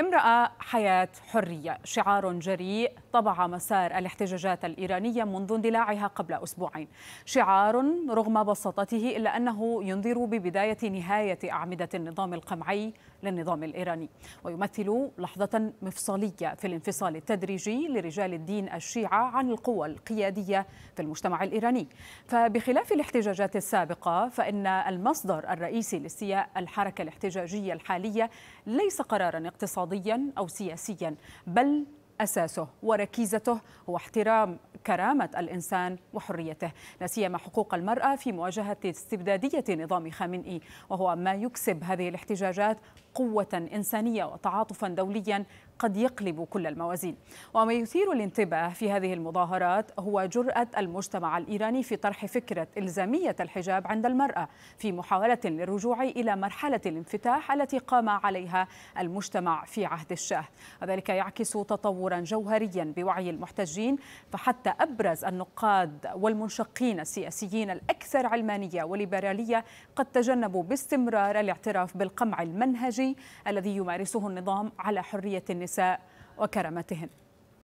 امرأة حياة حرية. شعار جريء طبع مسار الاحتجاجات الإيرانية منذ اندلاعها قبل أسبوعين. شعار رغم بساطته إلا أنه ينذر ببداية نهاية أعمدة النظام القمعي للنظام الإيراني. ويمثل لحظة مفصلية في الانفصال التدريجي لرجال الدين الشيعة عن القوى القيادية في المجتمع الإيراني. فبخلاف الاحتجاجات السابقة فإن المصدر الرئيسي لاستياء الحركة الاحتجاجية الحالية ليس قرارا اقتصاديا أو سياسيا بل أساسه وركيزته هو احترام كرامة الإنسان وحريته، لا سيما حقوق المرأة في مواجهة استبدادية نظام خامنئي، وهو ما يكسب هذه الاحتجاجات قوة إنسانية وتعاطفا دوليا قد يقلب كل الموازين. وما يثير الانتباه في هذه المظاهرات هو جرأة المجتمع الإيراني في طرح فكرة إلزامية الحجاب عند المرأة في محاولة للرجوع إلى مرحلة الانفتاح التي قام عليها المجتمع في عهد الشاه. وذلك يعكس تطورا جوهريا بوعي المحتجين فحتى أبرز النقاد والمنشقين السياسيين الأكثر علمانية وليبرالية قد تجنبوا باستمرار الاعتراف بالقمع المنهجي الذي يمارسه النظام على حرية النساء وكرامتهن